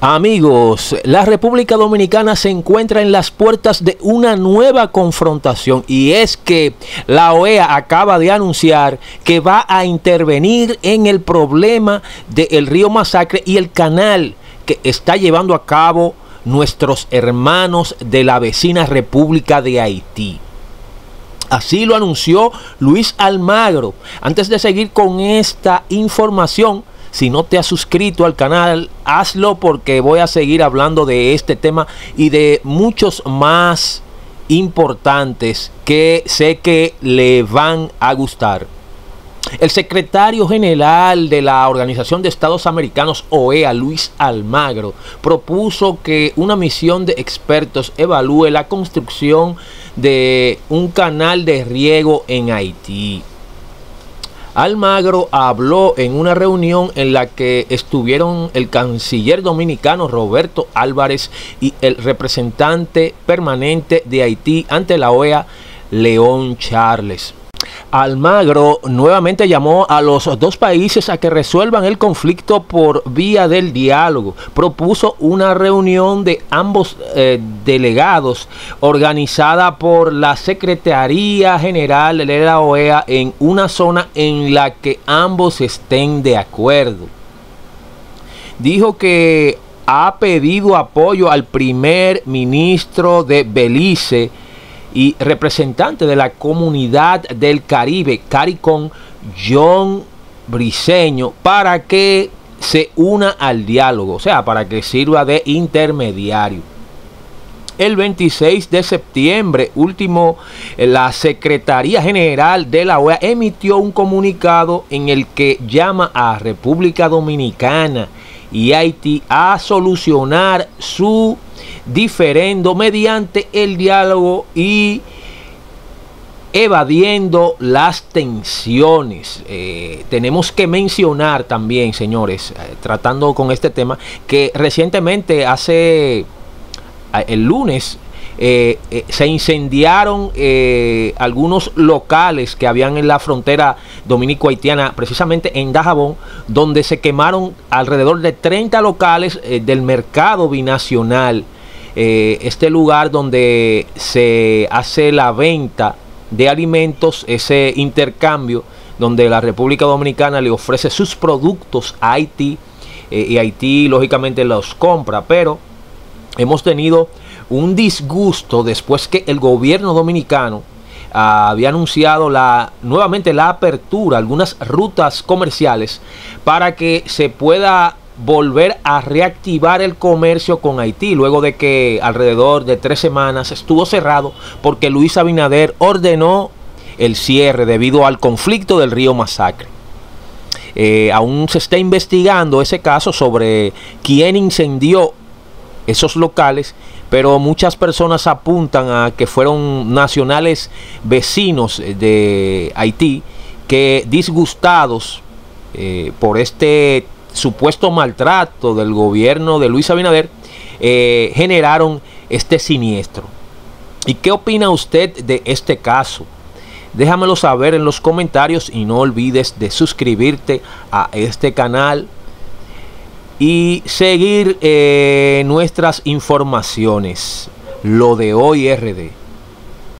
Amigos, la República Dominicana se encuentra en las puertas de una nueva confrontación y es que la OEA acaba de anunciar que va a intervenir en el problema del río Masacre y el canal que está llevando a cabo nuestros hermanos de la vecina República de Haití. Así lo anunció Luis Almagro. Antes de seguir con esta información, si no te has suscrito al canal, hazlo porque voy a seguir hablando de este tema y de muchos más importantes que sé que le van a gustar. El secretario general de la Organización de Estados Americanos, OEA, Luis Almagro, propuso que una misión de expertos evalúe la construcción de un canal de riego en Haití. Almagro habló en una reunión en la que estuvieron el canciller dominicano Roberto Álvarez y el representante permanente de Haití ante la OEA, León Charles. Almagro nuevamente llamó a los dos países a que resuelvan el conflicto por vía del diálogo. Propuso una reunión de ambos eh, delegados organizada por la Secretaría General de la OEA en una zona en la que ambos estén de acuerdo. Dijo que ha pedido apoyo al primer ministro de Belice, y representante de la comunidad del Caribe, CARICOM, John Briseño, para que se una al diálogo, o sea, para que sirva de intermediario. El 26 de septiembre último, la Secretaría General de la OEA emitió un comunicado en el que llama a República Dominicana y Haití a solucionar su diferendo mediante el diálogo y evadiendo las tensiones. Eh, tenemos que mencionar también, señores, eh, tratando con este tema, que recientemente, hace el lunes, eh, se incendiaron algunos locales que habían en la frontera dominico-haitiana, precisamente en Dajabón, donde se quemaron alrededor de 30 locales del mercado binacional. Eh, este lugar donde se hace la venta de alimentos, ese intercambio donde la República Dominicana le ofrece sus productos a Haití eh, y Haití lógicamente los compra, pero hemos tenido un disgusto después que el gobierno dominicano ah, había anunciado la nuevamente la apertura algunas rutas comerciales para que se pueda volver a reactivar el comercio con Haití, luego de que alrededor de tres semanas estuvo cerrado porque Luis Abinader ordenó el cierre debido al conflicto del río Masacre. Eh, aún se está investigando ese caso sobre quién incendió esos locales, pero muchas personas apuntan a que fueron nacionales vecinos de Haití que disgustados eh, por este supuesto maltrato del gobierno de Luis Abinader eh, generaron este siniestro. ¿Y qué opina usted de este caso? Déjamelo saber en los comentarios y no olvides de suscribirte a este canal y seguir eh, nuestras informaciones. Lo de hoy RD.